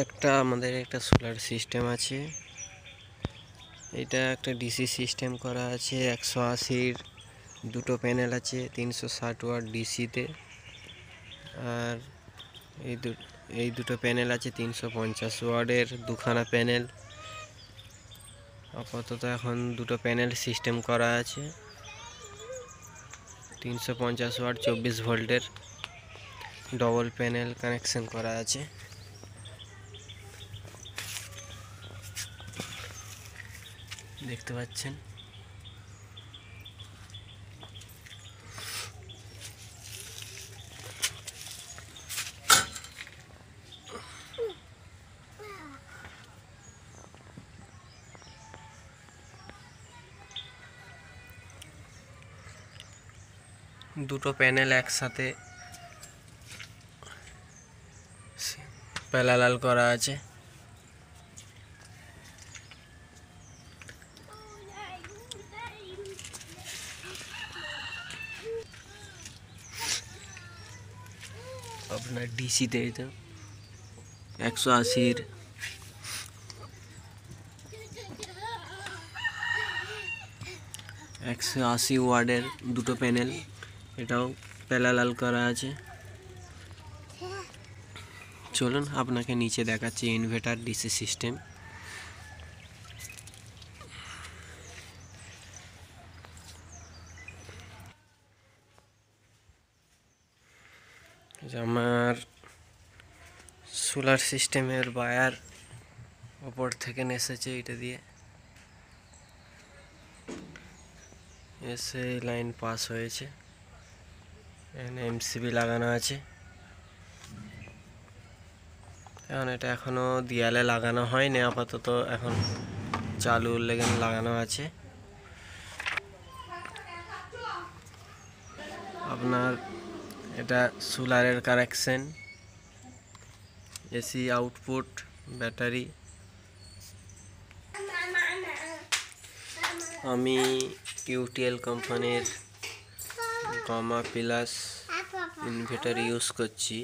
একটা আমাদের একটা সোলার সিস্টেম আছে। এটা একটা ডিসি সিস্টেম করা আছে, একশো আশির দুটো প্যানেল আছে, তিনশো ষাট ওয়াট ডিসিতে আর এই দু, এই দুটো প্যানেল আছে, তিনশো পঞ্চাশ ওয়ার্ডের দুখানা প্যানেল আপাতত এখন দুটো প্যানেল সিস্টেম করা আছে। তিনশো পঞ্চাশ ওয়াট চব্বিশ ভোল্টের ডবল প্যানেল কানেকশন করা আছে। দেখতে পাচ্ছেন। দুটো প্যানেল একসাথে প্যালালাল করা আছে। আপনার ডিসিতে এটা একশো আশির। একশো আশি ওয়ার্ডের দুটো প্যানেল, এটাও প্যালালাল করা আছে। চলুন, আপনাকে নিচে দেখাচ্ছি ইনভার্টার ডিসি সিস্টেম আমার সোলার সিস্টেমের বায়ার ওপর থেকে এসেছে এটা দিয়ে। এসে লাইন পাস হয়েছে। এখানে এমসিবি লাগানো আছে। এখন এটা এখনও দেয়ালে লাগানো হয়নি, আপাতত এখন চালু লেগে লাগানো আছে। আপনার এটা সোলারের কানেকশন এসি আউটপুট, ব্যাটারি। আমি ইউটিএল কোম্পানির গামা প্লাস ইনভার্টার ইউজ করছি।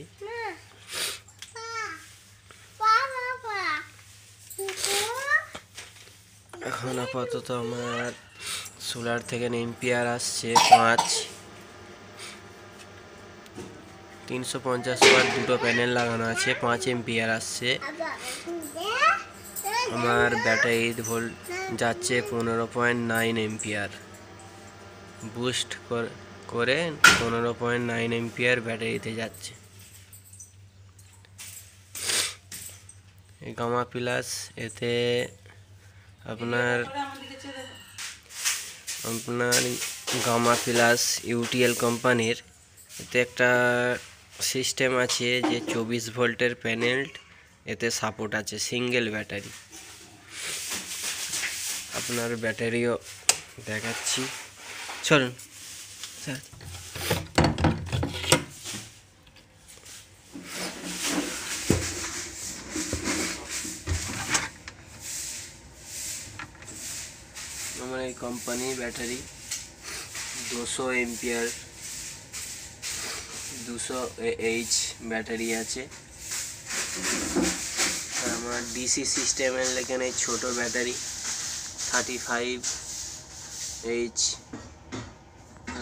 এখন আপাতত আমার সোলার থেকে এম্পিয়ার আসছে পাঁচ। তিনশো পঞ্চাশ ওয়াট দুটো প্যানেল লাগানো আছে, পাঁচ এম্পিয়ার আসছে। আমার ব্যাটারি ভোল্ট যাচ্ছে পনেরো পয়েন্ট নাইন এম্পিয়ার। বুস্ট করে পনেরো পয়েন্ট নাইন এম্পিয়ার ব্যাটারিতে যাচ্ছে। গামা প্লাস, এতে আপনার আপনার গামা প্লাস ইউটিএল কোম্পানির, এতে একটা সিস্টেম আছে যে চব্বিশ ভোল্টের প্যানেল এতে সাপোর্ট আছে সিঙ্গেল ব্যাটারি। আপনার ব্যাটারিও দেখাচ্ছি। চলুন, স্যার। আমার এই কোম্পানি ব্যাটারি দুশো এমপিয়ার। দুশো এইচ ব্যাটারি আছে। আমার ডিসি সিস্টেমের এখানে ছোট ব্যাটারি থার্টি ফাইভ এইচ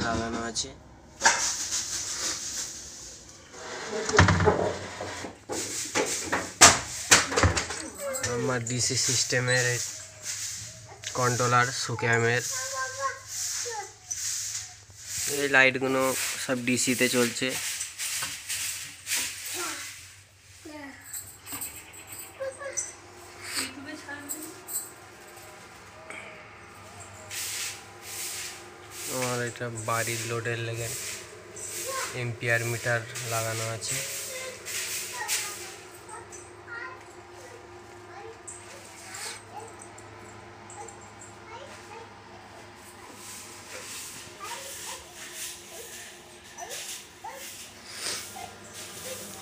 লাগানো আছে। আমার ডিসি সিস্টেমের কন্ট্রোলার সুক্যামের এই লাইটগুলো সব ডিসিতে চলছে আমার এটা বাড়ির লোডের লেগে এম্পিয়ার মিটার লাগানো আছে।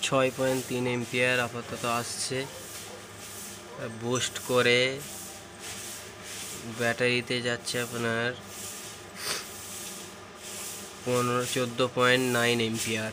ছয় পয়েন্ট তিন এম্পিয়ার আপাতত আসছে। বুস্ট করে ব্যাটারিতে যাচ্ছে আপনার পনেরো চোদ্দ পয়েন্ট নাইন এম্পিয়ার